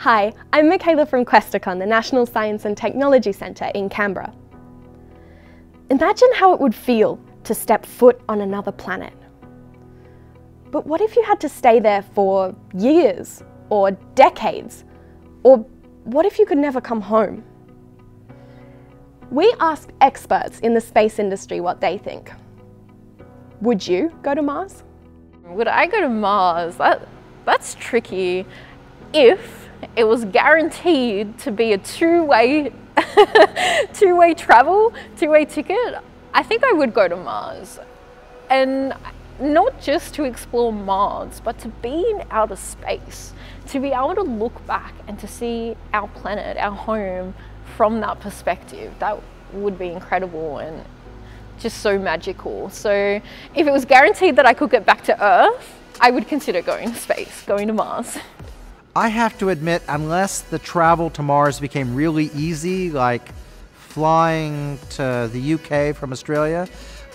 Hi, I'm Michaela from Questacon, the National Science and Technology Centre in Canberra. Imagine how it would feel to step foot on another planet. But what if you had to stay there for years or decades? Or what if you could never come home? We asked experts in the space industry what they think. Would you go to Mars? Would I go to Mars? That, that's tricky. If it was guaranteed to be a two-way two-way travel, two-way ticket, I think I would go to Mars. And not just to explore Mars, but to be in outer space, to be able to look back and to see our planet, our home from that perspective. That would be incredible and just so magical. So if it was guaranteed that I could get back to Earth, I would consider going to space, going to Mars. I have to admit, unless the travel to Mars became really easy, like flying to the UK from Australia,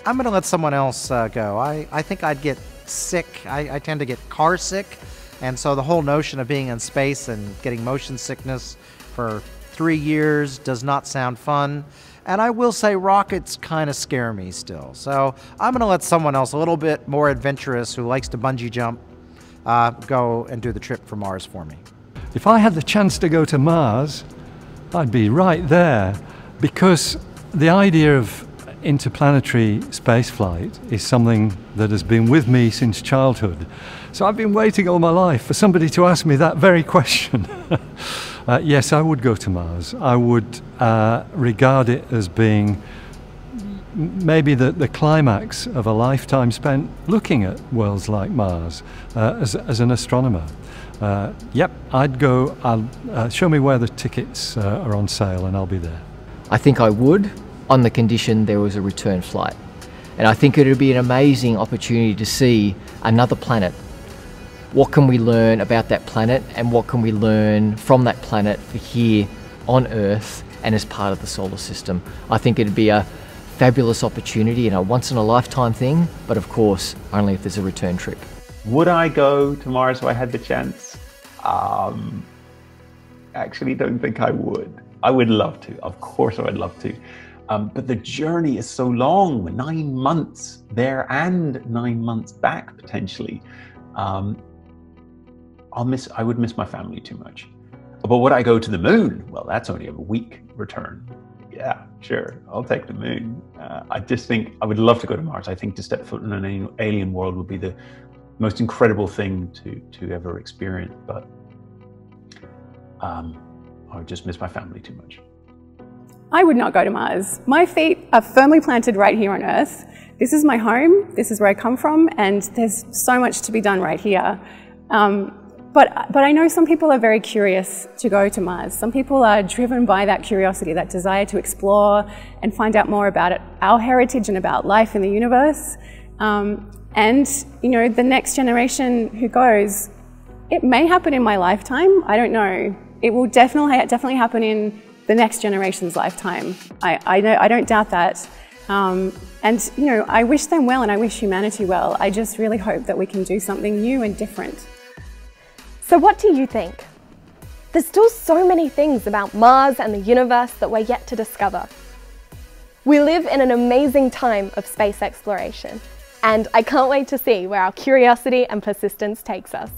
I'm going to let someone else uh, go. I, I think I'd get sick. I, I tend to get car sick. And so the whole notion of being in space and getting motion sickness for three years does not sound fun. And I will say rockets kind of scare me still. So I'm going to let someone else a little bit more adventurous who likes to bungee jump uh, go and do the trip for Mars for me. If I had the chance to go to Mars, I'd be right there because the idea of interplanetary spaceflight is something that has been with me since childhood. So I've been waiting all my life for somebody to ask me that very question. uh, yes, I would go to Mars. I would uh, regard it as being maybe the, the climax of a lifetime spent looking at worlds like Mars uh, as, as an astronomer. Uh, yep, I'd go, I'll, uh, show me where the tickets uh, are on sale and I'll be there. I think I would on the condition there was a return flight. And I think it would be an amazing opportunity to see another planet. What can we learn about that planet and what can we learn from that planet for here on Earth and as part of the solar system? I think it'd be a fabulous opportunity and a once in a lifetime thing, but of course, only if there's a return trip. Would I go to Mars if I had the chance? Um, actually, don't think I would. I would love to. Of course, I would love to. Um, but the journey is so long nine months there and nine months back potentially. Um, I'll miss, I would miss my family too much. But would I go to the moon? Well, that's only a week return yeah, sure, I'll take the moon. Uh, I just think I would love to go to Mars. I think to step foot in an alien world would be the most incredible thing to to ever experience. But um, I would just miss my family too much. I would not go to Mars. My feet are firmly planted right here on Earth. This is my home. This is where I come from, and there's so much to be done right here. Um, but, but I know some people are very curious to go to Mars. Some people are driven by that curiosity, that desire to explore and find out more about it, our heritage and about life in the universe. Um, and, you know, the next generation who goes, it may happen in my lifetime, I don't know. It will definitely, definitely happen in the next generation's lifetime. I, I, know, I don't doubt that. Um, and, you know, I wish them well and I wish humanity well. I just really hope that we can do something new and different. So what do you think? There's still so many things about Mars and the universe that we're yet to discover. We live in an amazing time of space exploration, and I can't wait to see where our curiosity and persistence takes us.